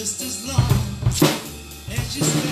just as long as you stay.